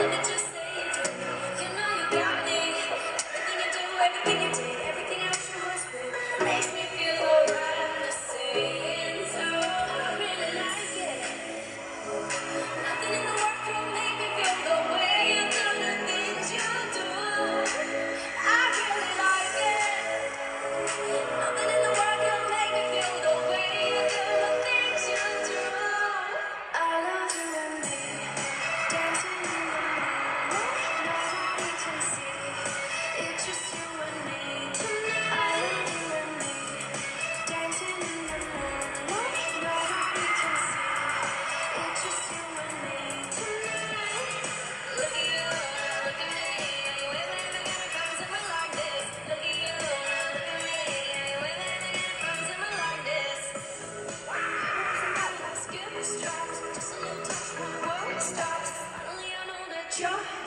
everything you do, know you got me. Everything you do, everything you do.